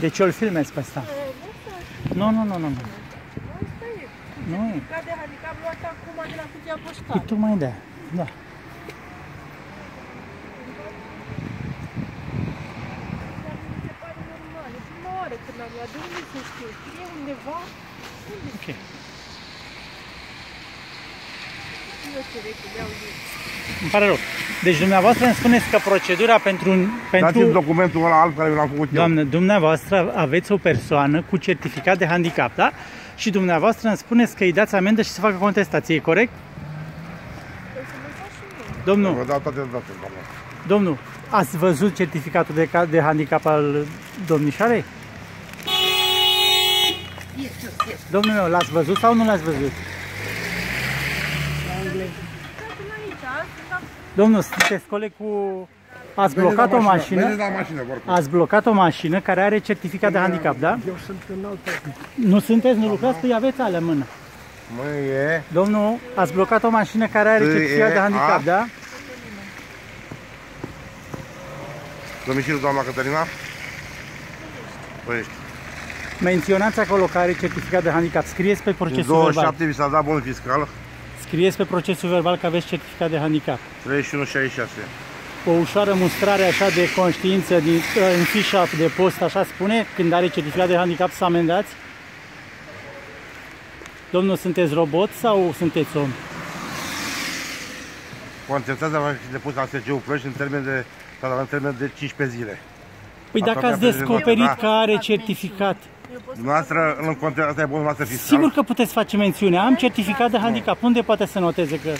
De ce îl filmezi pe ăsta? Nu, nu, nu, nu. nu. Asta e. Nu e. Certificat de handicap luat acum de la cutia E poștală. tocmai de Da. Dar mi se pare normal. E prima oară când am luat. De unde să știu? Scrie undeva? Unde? Ok. Nu știu ce vechi le-au zis. Îmi pare rău. Deci dumneavoastră îmi spuneți că procedura pentru... Dați-mi pentru documentul ăla alb care l-am făcut eu. Doamnă, dumneavoastră aveți o persoană cu certificat de handicap, da? Și dumneavoastră îmi spuneți că îi dați amendă și să facă contestație, e corect? Păi să mă fac și mie. Domnul, Vă dau toate datele, doamnă. domnul, ați văzut certificatul de, ca- de handicap al domnișoarei? Domnul meu, l-ați văzut sau nu l-ați văzut? Până aici, asta Domnul, sunteți coleg cu... Ați blocat o mașină, Mergeți la mașină, vă rog. ați blocat o mașină care are certificat de handicap, da? Eu sunt în altă... Nu sunteți, nu lucrați, păi aveți alea în mână. Mă, e... Domnul, ați blocat o mașină care are Păi, certificat de e, handicap, a? da? Domiciliul doamna Cătălina? Păi, Menționați acolo că are certificat de handicap. Scrieți pe din procesul verbal. 27 vi s-a dat bonul fiscal, Scrieți pe procesul verbal că aveți certificat de handicap. 31,66. O ușoară mustrare așa de conștiință din, în fișa de post, așa spune, când are certificat de handicap să amendați? Domnul, sunteți robot sau sunteți om? Contestația va fi depusă la SGU Ploiești în termen de, în termen de 15 zile. Păi Asta dacă ați mi-a descoperit prezentat, că are certificat, Eu pot să Dumneavoastră, în context, asta e bonul noastră fiscal. sigur că puteți face mențiune. Am certificat de handicap. Unde poate să noteze că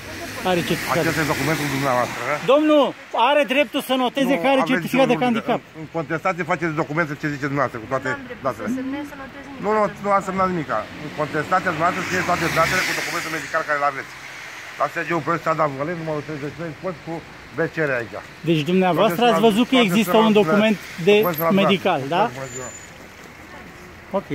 are certificat? Acesta e documentul dumneavoastră. Domnul, are dreptul să noteze că are aveți certificat de domnul, handicap. În, în contestație faceți documente ce zice dumneavoastră, cu toate N-am dreptul datele. să semnez, să notez nimic. Nu, nu, nu am semnat nimic. În contestația dumneavoastră scrieți toate datele cu documentul medical care le aveți. La SGU Ploiești s-a dat Vălin, numărul 33, poți cu BCR aici. Deci dumneavoastră ați văzut că există un document de medical, da? Ok.